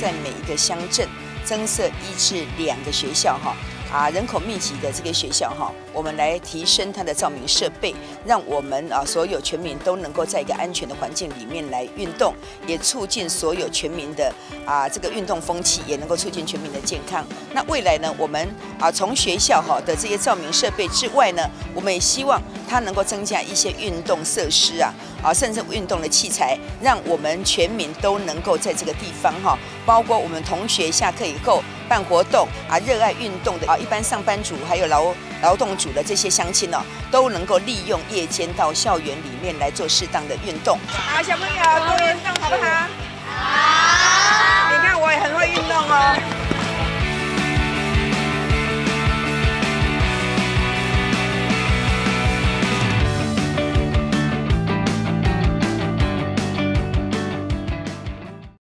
在每一个乡镇增设一至两个学校哈。啊，人口密集的这个学校哈，我们来提升它的照明设备，让我们啊所有全民都能够在一个安全的环境里面来运动，也促进所有全民的啊这个运动风气，也能够促进全民的健康。那未来呢，我们啊从学校哈的这些照明设备之外呢，我们也希望它能够增加一些运动设施啊，啊甚至运动的器材，让我们全民都能够在这个地方哈，包括我们同学下课以后。办活动啊，热爱运动的啊，一般上班族还有劳劳动组的这些乡亲哦，都能够利用夜间到校园里面来做适当的运动。好，小朋友多运动好不好？